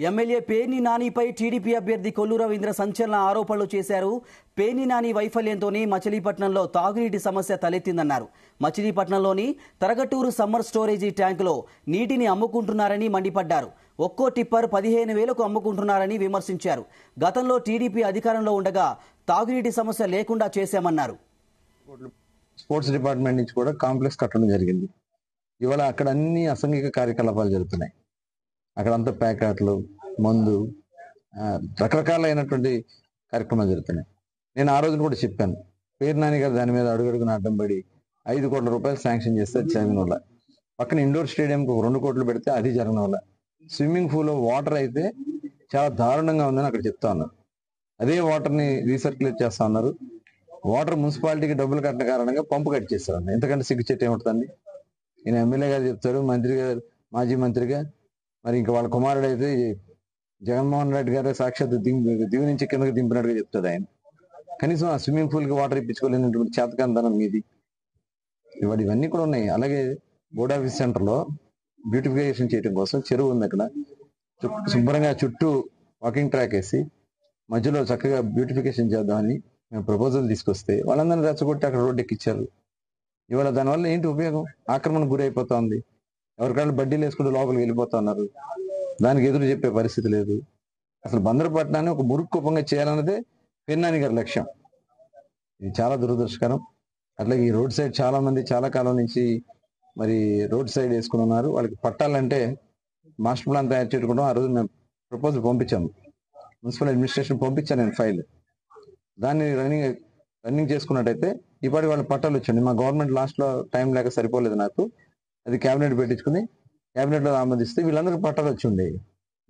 MLA Perni నానిపై TDP అభ్యర్థి కొల్లు రవీంద్ర సంచలన ఆరోపణలు చేశారు. పేర్ని నాని వైఫల్యంతోనే మచిలీపట్నంలో తాగునీటి సమస్య తలెత్తిందన్నారు. మచిలీపట్నంలోని తరగటూరు సమ్మర్ స్టోరేజీ ట్యాంకులో నీటిని అమ్ముకుంటున్నారని మండిపడ్డారు. ఒక్కో టిప్పర్ పదిహేను వేలకు అమ్ముకుంటున్నారని విమర్శించారు. గతంలో టీడీపీ అధికారంలో ఉండగా తాగునీటి సమస్య లేకుండా చేశామన్నారు. స్పోర్ట్స్ డిపార్ట్మెంట్ నుంచి కూడా కాంప్లెక్స్ కట్టడం జరిగింది. ఇవాళ అక్కడ అన్ని అసంఘిక కార్యకలాపాలు జరుగుతున్నాయి. అక్కడ అంతా మందు రకరకాలైనటువంటి కార్యక్రమాలు జరుగుతున్నాయి. నేను ఆ రోజున కూడా చెప్పాను పేరు నాని గారు దాని మీద అడుగడుగున అడ్డం పడి ఐదు కోట్ల రూపాయలు శాంక్షన్ చేస్తే అది పక్కన ఇండోర్ స్టేడియంకి ఒక రెండు కోట్లు పెడితే అది జరగడం వల్ల స్విమ్మింగ్ పూల్ వాటర్ అయితే చాలా దారుణంగా ఉందని అక్కడ చెప్తా ఉన్నారు. అదే వాటర్ని రీసర్క్యులేట్ చేస్తా ఉన్నారు. వాటర్ మున్సిపాలిటీకి డబ్బులు కట్టిన కారణంగా పంపు కట్ చేస్తారు ఎందుకంటే సిగ్గు చెట్టు ఏముంటుందండి? ఈయన ఎమ్మెల్యే గారు చెప్తారు మంత్రి గారు మాజీ మంత్రిగా మరి ఇంకా వాళ్ళ కుమారుడు అయితే జగన్మోహన్ రెడ్డి గారు సాక్షాత్ దింపి దివి నుంచి కిందకి దింపినట్టుగా చెప్తాడు ఆయన. కనీసం ఆ స్విమ్మింగ్ పూల్కి వాటర్ ఇప్పించుకోలేనటువంటి చేతకాంతనం మీది. ఇవాడు ఇవన్నీ కూడా ఉన్నాయి. అలాగే బోర్డ్ ఆఫీస్ సెంటర్లో బ్యూటిఫికేషన్ చేయడం కోసం చెరువు ఉంది అక్కడ. శుభ్రంగా చుట్టూ వాకింగ్ ట్రాక్ వేసి మధ్యలో చక్కగా బ్యూటిఫికేషన్ చేద్దామని మేము ప్రపోజల్ తీసుకొస్తే వాళ్ళందరినీ రెచ్చగొట్టి అక్కడ రోడ్డు ఎక్కిచ్చారు. ఇవాళ దానివల్ల ఏంటి ఉపయోగం? ఆక్రమణ గురి ఎవరికైనా బడ్డీలు వేసుకుంటూ లోపలికి వెళ్ళిపోతున్నారు. దానికి ఎదురు చెప్పే పరిస్థితి లేదు. అసలు బందరపట్నాన్ని ఒక మురుగు చేయాలన్నదే పెన్నాని గారి లక్ష్యం. ఇది చాలా దురదృష్టకరం. అట్లాగే ఈ రోడ్ సైడ్ చాలా మంది చాలా కాలం నుంచి మరి రోడ్ సైడ్ వేసుకుని ఉన్నారు. వాళ్ళకి పట్టాలంటే మాస్టర్ ప్లాన్ తయారు చేసుకోవడం ఆ రోజు మేము ప్రపోజల్ పంపించాము మున్సిపల్ అడ్మినిస్ట్రేషన్ పంపించాను నేను ఫైల్. దాన్ని రన్నింగ్ రన్నింగ్ చేసుకున్నట్టయితే ఇప్పటి వాళ్ళ పట్టాలు వచ్చండి మా గవర్నమెంట్ లాస్ట్లో టైం లేక సరిపోలేదు నాకు. అది క్యాబినెట్ పెట్టించుకుని క్యాబినెట్లో ఆమోదిస్తే వీళ్ళందరికీ పట్టాలు వచ్చి ఉండేవి.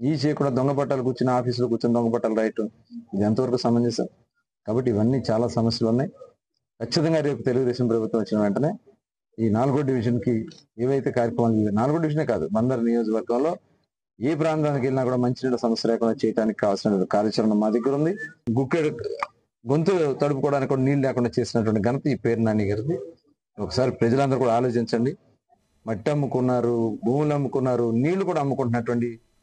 ఈ చేయకుండా దొంగ పట్టాలు కూర్చుని ఆఫీసులో కూర్చుని దొంగ పట్టాలు రైట్. ఇది ఎంతవరకు సమంజసం? కాబట్టి ఇవన్నీ చాలా సమస్యలు ఉన్నాయి. ఖచ్చితంగా రేపు తెలుగుదేశం ప్రభుత్వం వచ్చిన వెంటనే ఈ నాలుగో డివిజన్కి ఏవైతే కార్యక్రమాలు నాలుగో డివిజనే కాదు బందర్ నియోజకవర్గంలో ఏ ప్రాంతానికి వెళ్ళినా కూడా మంచినీళ్ళ సమస్య లేకుండా చేయడానికి కావాల్సిన కార్యాచరణ మా దగ్గర ఉంది. గుక్కెడు గొంతు తడుపుకోవడానికి కూడా నీళ్ళు లేకుండా చేసినటువంటి ఘనత ఈ పేరు నాని గారిది. ఒకసారి ప్రజలందరూ కూడా ఆలోచించండి. మట్టి అమ్ముకున్నారు భూములు అమ్ముకున్నారు నీళ్ళు కూడా అమ్ముకుంటున్నటువంటి